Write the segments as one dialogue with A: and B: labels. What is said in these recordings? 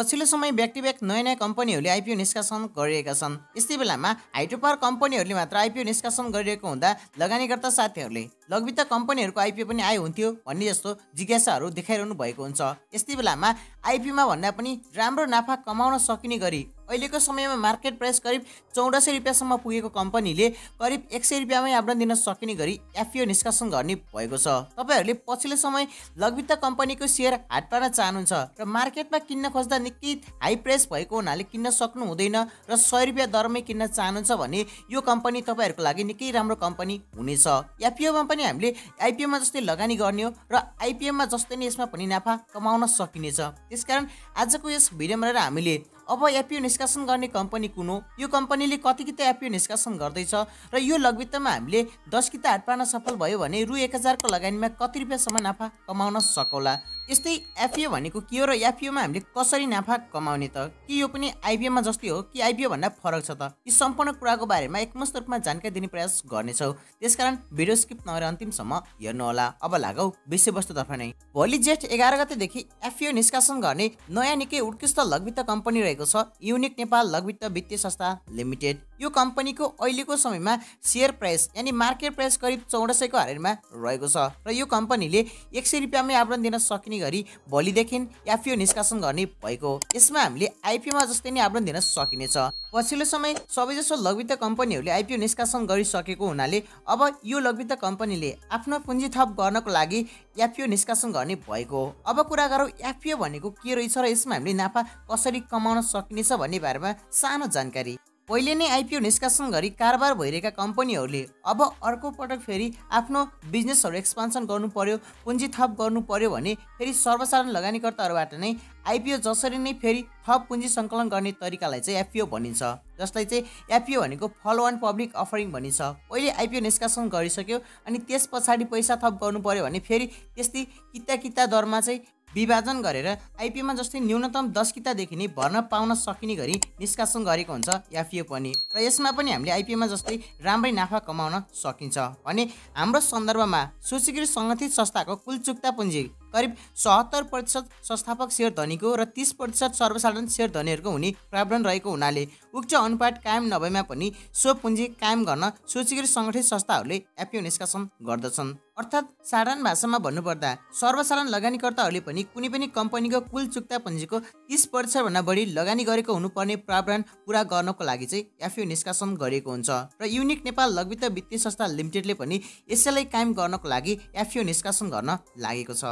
A: पछिल्लो समय व्यक्ति व्यक्त नयाँ नयाँ कम्पनीहरूले आइपिओ निष्कासन गरिरहेका छन्। यस्तै बेलामा हाइड्रो पावर कम्पनीहरूले मात्र आइपिओ निष्कासन गरिरहेको हुँदा लगानीकर्ता साथीहरूले लगवित्त कम्पनीहरूको आइपिओ पनि आयो हुन्थ्यो भन्ने जस्तो जिज्ञासाहरू देखाइरहनु भएको हुन्छ। यस्तै बेलामा आइपिओमा भन्दा पनि राम्रो नाफा कमाउन सकिने गरी अहिलेको समयमा मार्केट प्राइस करिब चौध सय रुपियाँसम्म पुगेको कम्पनीले करिब एक सय रुपियाँमै आवरण दिन सकिने गरी एफपिओ निष्कासन गर्ने भएको छ। तपाईँहरूले पछिल्लो समय लगवित्त कम्पनीको सेयर हाट पार्न चाहनुहुन्छ र मार्केटमा किन्न खोज्दा निकै हाई प्राइस भएको हुनाले किन्न सक्नु हुँदैन र सय रुपियाँ दरमै किन्न चाहनुहुन्छ भने यो कम्पनी तपाईँहरूको लागि निकै राम्रो कम्पनी हुनेछ। एफपिओमा पनि हामीले आइपिओमा जस्तै लगानी गर्ने हो र आइपिएममा जस्तै नै यसमा पनि नाफा कमाउन सकिनेछ। त्यसकारण आजको यस भिडियोमा रहेर हामीले अब एपिओ निष्कासन गर्ने कम्पनी कुन हो? यो कम्पनीले कति किता एपिओ निष्कासन गर्दैछ र यो लगवित्तमा हामीले दस किता हाट पार्न सफल भयो भने रु एक हजारको लगानीमा कति रुपियाँसम्म नाफा कमाउन सकौला? यस्तै एफपिओ भनेको के हो र एफपिओमा हामीले कसरी नाफा कमाउने त? कि यो पनि आइपिओमा जस्तै हो कि आइपिओ भन्दा फरक छ त? यी सम्पूर्ण कुराको बारेमा एकमुष्ट रूपमा जानकारी दिने प्रयास गर्नेछौँ। त्यसकारण भिडियो स्किप नगरेर अन्तिमसम्म हेर्नुहोला। अब लागौ विषयवस्तुतर्फ नै। भोलि जेठ एघार गतेदेखि एफपिओ निष्कासन गर्ने नयाँ निकै उत्कृष्ट लगवित्त कम्पनी रहेको छ युनिक नेपाल लगवित्त वित्तीय संस्था लिमिटेड। यो कम्पनीको अहिलेको समयमा सेयर प्राइस यानि मार्केट प्राइस करिब चौध सयको हारेरमा रहेको छ र यो कम्पनीले एक सय रुपियाँमै आवरण दिन सकिने गरी भोलिदेखि एफपिओ निष्कासन गर्ने भएको यसमा हामीले आइपिओमा जस्तै नै आवरण दिन सकिनेछ। पछिल्लो समय सबैजसो लघुवित्त कम्पनीहरूले आइपिओ निष्कासन गरिसकेको हुनाले अब यो लघुवित्त कम्पनीले आफ्नो पुँजी थप गर्नको लागि एफपिओ निष्कासन गर्ने भएको अब कुरा गरौँ एफपिओ भनेको के रहेछ र यसमा हामीले नाफा कसरी कमाउन सकिनेछ भन्ने बारेमा सानो जानकारी। पहिले नै आइपिओ निष्कासन गरी कारोबार भइरहेका कम्पनीहरूले अब अर्को पटक फेरि आफ्नो बिजनेसहरू एक्सपान्सन गर्नु पर्यो पुँजी थप गर्नु पर्यो भने फेरि सर्वसाधारण लगानीकर्ताहरूबाट नै आइपिओ जसरी नै फेरि थप पुँजी सङ्कलन गर्ने तरिकालाई चाहिँ एफपिओ भनिन्छ जसलाई चाहिँ एफपिओ भनेको फलो वान पब्लिक अफरिङ भनिन्छ। पहिले आइपिओ निष्कासन गरिसक्यो अनि त्यस पछाडि पैसा थप गर्नु पर्यो भने फेरि त्यस्तै किता किता दरमा चाहिँ विभाजन गरेर आइपिओमा जस्तै न्यूनतम दस कितादेखि नै भर्न पाउन सकिने गरी निष्कासन गरेको हुन्छ एफपिओ पनि। र यसमा पनि हामीले आइपिओमा जस्तै राम्रै नाफा कमाउन सकिन्छ। भने हाम्रो सन्दर्भमा सूचीकृत सङ्गठित संस्थाको कुल चुक्ता पुँजी करिब सहत्तर प्रतिशत संस्थापक सेयर धनीको र तिस प्रतिशत सर्वसाधारण सेयर धनीहरूको हुने प्रावधान रहेको हुनाले उक्त अनुपात कायम नभएमा पनि सो पुँजी कायम गर्न सूचीकृत सङ्गठित संस्थाहरूले एपिओ निष्कासन गर्दछन्। अर्थात् साधारण भाषामा भन्नुपर्दा सर्वसाधारण लगानीकर्ताहरूले पनि कुनै पनि कम्पनीको कुल चुक्ता पुँजीको तिस प्रतिशतभन्दा बढी लगानी गरेको हुनुपर्ने प्रावधान पुरा गर्नको लागि चाहिँ एफिओ निष्कासन गरिएको हुन्छ। र युनिक नेपाल लघुवित्त वित्तीय संस्था लिमिटेडले पनि यसैलाई कायम गर्नको लागि एफिओ निष्कासन गर्न लागेको छ।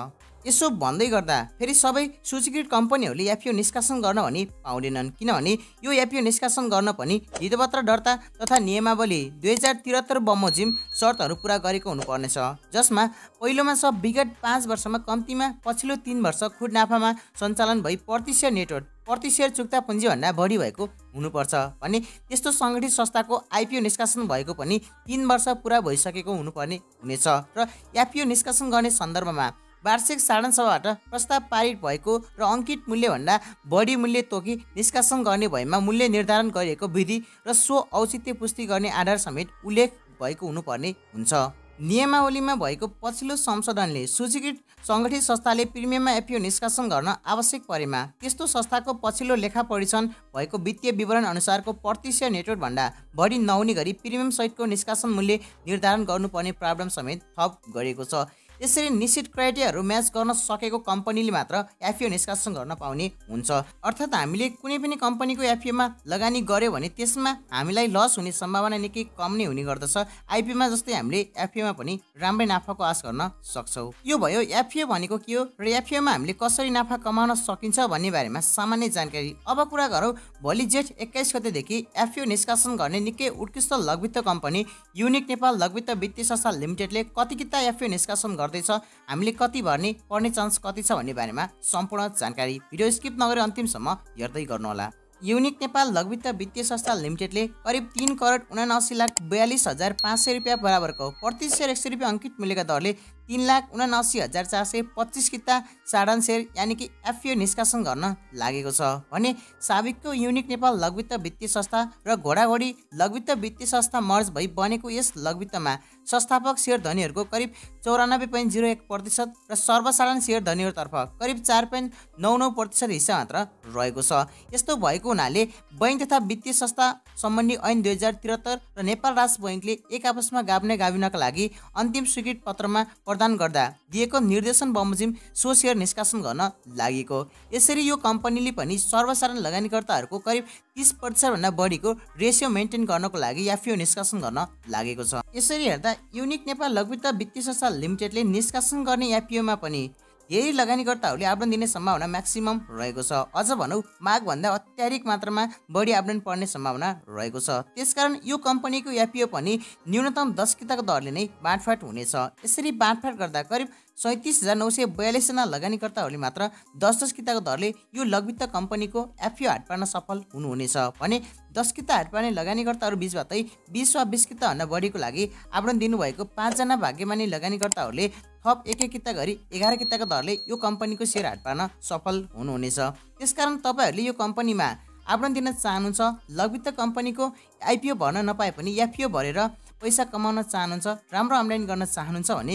A: यसो भन्दै गर्दा फेरि सबै सूचीकृत कम्पनीहरूले एफिओ निष्कासन गर्न भने पाउँदैनन्। किनभने यो एफिओ निष्कासन गर्न पनि हितपत्र दर्ता तथा नियमावली दुई हजार त्रिहत्तर बमोजिम शर्तहरू पुरा गरेको हुनुपर्नेछ। जसमा पहिलोमा छ विगत पाँच वर्षमा कम्तीमा पछिल्लो तिन वर्ष खुड नाफामा सञ्चालन भई प्रतिशत नेटवर्क प्रति सेयर चुक्ता पुँजीभन्दा बढी भएको हुनुपर्छ भने त्यस्तो सङ्गठित संस्थाको आइपिओ निष्कासन भएको पनि तिन वर्ष पुरा भइसकेको हुनुपर्ने हुनेछ। र एफपिओ निष्कासन गर्ने सन्दर्भमा वार्षिक साधारण सभाबाट प्रस्ताव पारित भएको र अङ्कित मूल्यभन्दा बढी मूल्य तोकी निष्कासन गर्ने भएमा मूल्य निर्धारण गरिएको विधि र सो औचित्य पुष्टि गर्ने आधार समेत उल्लेख भएको हुनुपर्ने हुन्छ। नियमावलीमा भएको पछिल्लो संशोधनले सूचीकृत सङ्गठित संस्थाले प्रिमियममा एपिओ निष्कासन गर्न आवश्यक परेमा त्यस्तो संस्थाको पछिल्लो लेखा परीक्षण भएको वित्तीय विवरण अनुसारको प्रतिशत नेटवर्कभन्दा बढी नहुने गरी प्रिमियम सहितको निष्कासन मूल्य निर्धारण गर्नुपर्ने प्रावधान समेत थप गरिएको छ। यसरी निश्चित क्राइटेरियाहरू म्याच गर्न सकेको कम्पनीले मात्र एफिओ निष्कासन गर्न पाउने हुन्छ। अर्थात् हामीले कुनै पनि कम्पनीको एफिओमा लगानी गऱ्यो भने त्यसमा हामीलाई लस हुने सम्भावना निकै कम नै हुने गर्दछ। आइपिओमा जस्तै हामीले एफिओमा पनि राम्रै नाफाको आश गर्न सक्छौँ। यो भयो एफिओ भनेको के हो र एफिओमा हामीले कसरी नाफा कमाउन सकिन्छ भन्ने बारेमा सामान्य जानकारी। अब कुरा गरौँ भोलि जेठ एक्काइस गतेदेखि एफिओ निष्कासन गर्ने निकै उत्कृष्ट लघुवित्त कम्पनी युनिक नेपाल लघुवित्त वित्तीय संस्था लिमिटेडले कति किता एफिओ निष्कासन गर्दैछ। हामीले कति भर्ने पर्ने चान्स कति छ भन्ने बारेमा सम्पूर्ण जानकारी भिडियो स्किप नगरेर अन्तिमसम्म हेर्दै गर्नुहोला। युनिक नेपाल लघुवित्त वित्तीय संस्था लिमिटेडले करिब तिन करोड उनासी लाख बयालिस हजार पाँच सय रुपियाँ बराबरको प्रति सेयर एक सय रुपियाँ अङ्कित मूल्यका दरले तिन लाख उनासी हजार चार सय पच्चिस किता साधारण सेयर यानि कि एफपिओ निष्कासन गर्न लागेको छ। भने साबिकको युनिक नेपाल लघुवित्त वित्तीय संस्था र घोडाघोडी लघुवित्त वित्तीय संस्था मर्ज भई बनेको यस लघुवित्तमा संस्थापक सेयर धनीहरूको करिब चौरानब्बे पोइन्ट जिरो एक प्रतिशत र सर्वसाधारण सेयर धनीहरूतर्फ करिब चार पोइन्ट नौ नौ प्रतिशत हिस्सा मात्र रहेको छ। यस्तो भएको हुनाले बैङ्क तथा वित्तीय संस्था सम्बन्धी ऐन दुई हजार त्रिहत्तर र नेपाल राष्ट्र बैङ्कले एक आपसमा गाभ्ने गाभिनका लागि अन्तिम स्वीकृत पत्रमा प्रदान गर्दा दिएको निर्देशन बमोजिम सो सेयर निष्कासन गर्न लागेको। यसरी यो कम्पनीले पनि सर्वसाधारण लगानीकर्ताहरूको करिब तिस प्रतिशतभन्दा बढीको रेसियो मेन्टेन गर्नको लागि एफिओ निष्कासन गर्न लागेको छ। यसरी हेर्दा युनिक नेपाल लघुवित्त वित्तीय संस्था लिमिटेडले निष्कासन गर्ने एफपिओमा पनि धेरै लगानीकर्ताहरूले आवरण दिने सम्भावना म्याक्सिमम रहेको छ। अझ भनौँ मागभन्दा अत्याधिक मात्रामा बढी आवरण पर्ने सम्भावना रहेको छ। त्यसकारण यो कम्पनीको एफपिओ पनि न्यूनतम दस किताको दरले नै बाँडफाँड हुनेछ। यसरी बाँडफाँड गर्दा करिब सैँतिस हजार नौ सय बयालिसजना लगानीकर्ताहरूले मात्र दस दस किताको दरले यो लघुवित्त कम्पनीको एफपिओ हाट पार्न सफल हुनुहुनेछ भने दस किता हाट पार्ने लगानीकर्ताहरू बिचबाटै बिस वा बिस किताभन्दा बढीको लागि आवरण दिनुभएको पाँचजना भाग्यमानी लगानीकर्ताहरूले थप एक एक किता गरी एघार किताको दरले यो कम्पनीको सेयर हाट पार्न सफल हुनुहुनेछ। त्यसकारण तपाईँहरूले यो कम्पनीमा आवरण दिन चाहनुहुन्छ लघुवित्त कम्पनीको आइपिओ भर्न नपाए पनि एफपिओ भरेर पैसा कमाउन चाहनुहुन्छ राम्रो अनलाइन गर्न चाहनुहुन्छ भने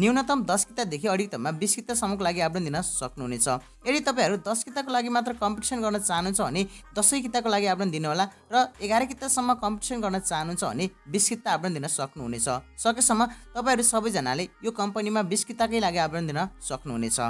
A: न्यूनतम दस कितादेखि अधिकतममा बिस कितासम्मको लागि आवेदन दिन सक्नुहुनेछ। यदि तपाईँहरू दस किताको लागि मात्र कम्पिटिसन गर्न चाहनुहुन्छ भने दसैँ किताको लागि आवेदन दिनुहोला र एघार कितासम्म कम्पिटिसन गर्न चाहनुहुन्छ भने बिस किता आवेदन दिन सक्नुहुनेछ। सकेसम्म तपाईँहरू सबैजनाले यो कम्पनीमा बिस किताकै लागि आवेदन दिन सक्नुहुनेछ।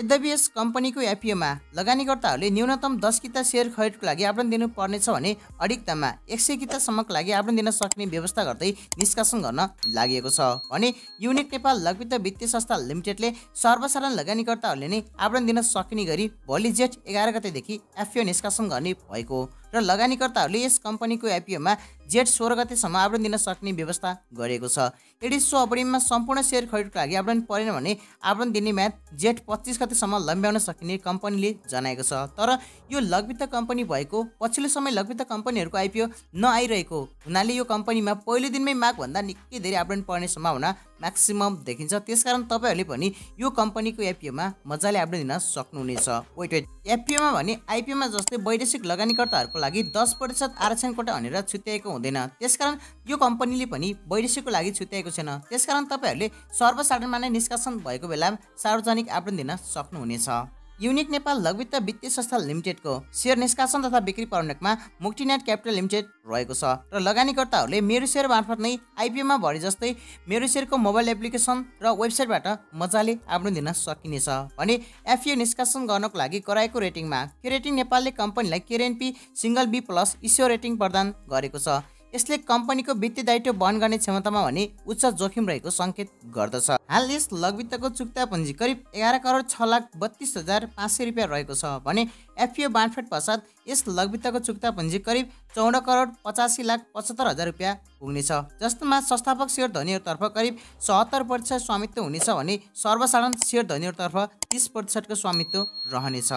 A: यद्यपि कम्पनीको एपिओमा लगानीकर्ताहरूले न्यूनतम दस किता सेयर खरिदको लागि आवेदन दिनुपर्नेछ भने अधिकतममा एक सय कितासम्मको लागि आवेदन दिन सक्ने व्यवस्था गर्दै निष्कासन गर्न लागि छ भने युनिक नेपाल लघुवित्त वित्तीय संस्था लिमिटेडले सर्वसाधारण लगानीकर्ताहरूले नै आवेदन दिन सकिने गरी भोलि जेठ एघार गतेदेखि एफपिओ निष्कासन गर्ने भएको र लगानीकर्ताहरूले यस कम्पनीको आइपिओमा जेठ सोह्र गतेसम्म आवेदन दिन सक्ने व्यवस्था गरेको छ। यदि सो अवधिमा सम्पूर्ण सेयर खरिदको लागि आवेदन परेन भने आवेदन दिने म्याद जेठ पच्चिस गतेसम्म लम्ब्याउन सकिने कम्पनीले जनाएको छ। तर यो लघुवित्त कम्पनी भएको पछिल्लो समय लघुवित्त कम्पनीहरूको आइपिओ नआइरहेको हुनाले यो कम्पनीमा पहिलो दिनमै मागभन्दा निकै धेरै आवेदन पर्ने सम्भावना म्याक्सिमम देखिन्छ। त्यसकारण तपाईँहरूले पनि यो कम्पनीको एपिओमा मजाले आवेदन दिन सक्नुहुनेछ। वेट वेट एपिओमा भने आइपिओमा जस्तै वैदेशिक लगानीकर्ताहरूको लागि दस प्रतिशत आरक्षण कोटा भनेर छुट्याएको हुँदैन। त्यसकारण यो कम्पनीले पनि वैदेशिकको लागि छुट्याएको छैन। त्यसकारण तपाईँहरूले सर्वसाधारणमा नै निष्कासन भएको बेला सार्वजनिक आवेदन दिन सक्नुहुनेछ। युनिक नेपाल लघुवित्त वित्तीय संस्था लिमिटेडको सेयर निष्कासन तथा बिक्री प्रबन्धकमा मुक्टिनेट क्यापिटल लिमिटेड रहेको छ र लगानीकर्ताहरूले मेरो सेयर मार्फत नै आइपिओमा भरे जस्तै मेरो सेयरको मोबाइल एप्लिकेसन र वेबसाइटबाट मजाले आवेदन दिन सकिनेछ भने एफिओ निष्कासन गर्नको लागि गराएको रेटिङमा के रेटिङ नेपालले कम्पनीलाई केरेनपी single B plus issuer rating प्रदान गरेको छ। यसले कम्पनीको वित्तीय दायित्व वहन गर्ने क्षमतामा भने उच्च जोखिम रहेको सङ्केत गर्दछ। हाल यस लघुवित्तको चुक्ता पुँजी करिब एघार करोड छ लाख बत्तिस हजार पाँच सय रुपियाँ रहेको छ भने एफपिओ बाँडफाट पश्चात यस लघुवित्तको चुक्ता पुँजी करिब चौध करोड पचासी लाख पचहत्तर हजार रुपियाँ पुग्नेछ। जस्तोमा संस्थापक सेयर धनीहरूतर्फ करिब चौहत्तर प्रतिशत स्वामित्व हुनेछ भने सर्वसाधारण सेयर धनीहरूतर्फ तिस प्रतिशतको स्वामित्व रहनेछ।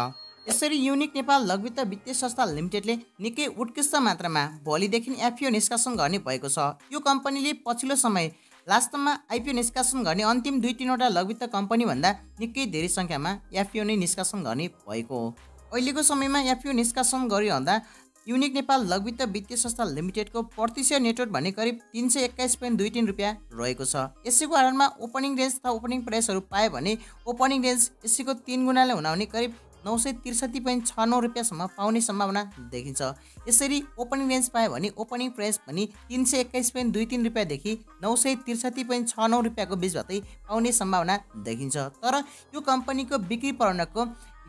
A: यसरी युनिक नेपाल लघुवित्त वित्तीय संस्था लिमिटेडले निकै उत्कृष्ट मात्रामा भोलिदेखि एफपिओ निष्कासन गर्ने भएको छ। यो कम्पनीले पछिल्लो समय लास्टमा आइपिओ निष्कासन गर्ने अन्तिम दुई तिनवटा लघुवित्त कम्पनीभन्दा निकै धेरै सङ्ख्यामा एफपिओ नै निष्कासन गर्ने भएको। हो अहिलेको समयमा एफपिओ निष्कासन गरिरहँदा युनिक नेपाल लघुवित्त वित्तीय संस्था लिमिटेडको प्रतिशत नेटवर्क भने करिब तिन सय एक्काइस पोइन्ट दुई तिन रुपियाँ रहेको छ। यसैको आधारमा ओपनिङ रेन्ज तथा ओपनिङ प्राइसहरू पायो भने ओपनिङ रेन्ज यसैको तिन गुणाले हुनाउने करिब नौ सय त्रिसठी पोइन्ट छ नौ रुपियाँसम्म पाउने सम्भावना देखिन्छ। यसरी ओपनिङ रेन्ज पायो भने ओपनिङ प्राइस पनि तिन सय एक्काइस पोइन्ट दुई तिन रुपियाँदेखि नौ सय त्रिसठी पोइन्ट छ नौ रुपियाँको बिचबाटै पाउने सम्भावना देखिन्छ। तर यो कम्पनीको बिक्री प्रबन्धकको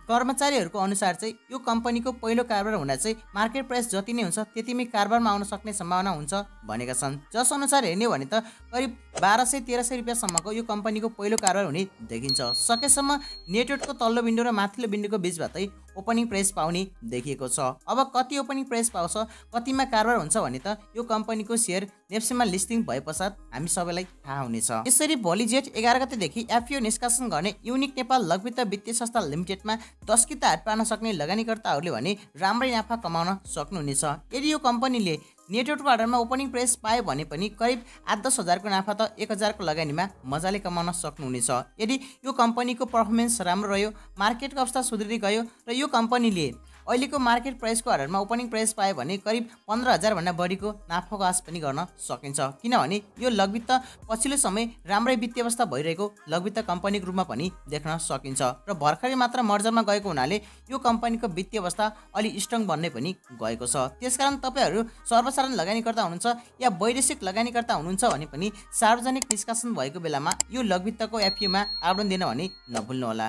A: कर्मचारीहरूको अनुसार चाहिँ यो कम्पनीको पहिलो कारोबार हुँदा चाहिँ मार्केट प्राइस जति नै हुन्छ त्यतिमै कारोबारमा आउन सक्ने सम्भावना हुन्छ भनेका छन्। जस अनुसार हेर्ने भने त करिब बाह्र सय तेह्र सय रुपियाँसम्मको यो कम्पनीको पहिलो कारोबार हुने देखिन्छ। सकेसम्म नेटवर्कको तल्लो विन्डो र माथिल्लो विन्डोको बिचबाटै ओपनिङ प्राइस पाउने देखिएको छ। अब कति ओपनिङ प्राइस पाउँछ कतिमा कारोबार हुन्छ भने त यो कम्पनीको सेयर नेप्सीमा लिस्टिङ भए पश्चात हामी सबैलाई थाहा हुनेछ। यसरी भोलि जेठ एघार गतेदेखि एफपिओ निष्कासन गर्ने युनिक नेपाल लघुवित्त वित्तीय संस्था लिमिटेडमा दस किता हात पार्न सक्ने लगानीकर्ताहरूले भने राम्रै नाफा कमाउन सक्नुहुनेछ। यदि यो कम्पनीले नेटवर्कको अर्डरमा ओपनिङ प्राइस पायो भने पनि करिब आठ दस हजारको नाफा त एक हजारको लगानीमा मजाले कमाउन सक्नुहुनेछ। यदि यो कम्पनीको पर्फर्मेन्स राम्रो रह्यो मार्केटको अवस्था सुध्रिँदै गयो र यो कम्पनीले अहिलेको मार्केट प्राइसको आधारमा ओपनिङ प्राइस पायो भने करिब पन्ध्र हजारभन्दा बढीको नाफाको आश पनि गर्न सकिन्छ। किनभने यो लघुवित्त पछिल्लो समय राम्रै वित्तीय अवस्था भइरहेको लघुवित्त कम्पनीको रूपमा पनि देख्न सकिन्छ र भर्खरै मात्र मर्जरमा गएको हुनाले यो कम्पनीको वित्तीय अवस्था अलि स्ट्रङ बन्दै पनि गएको छ। त्यसकारण तपाईँहरू सर्वसाधारण लगानीकर्ता हुनुहुन्छ या वैदेशिक लगानीकर्ता हुनुहुन्छ भने पनि सार्वजनिक निष्कासन भएको बेलामा यो लघुवित्तको एफयुमा आवेदन दिन भने नभुल्नुहोला।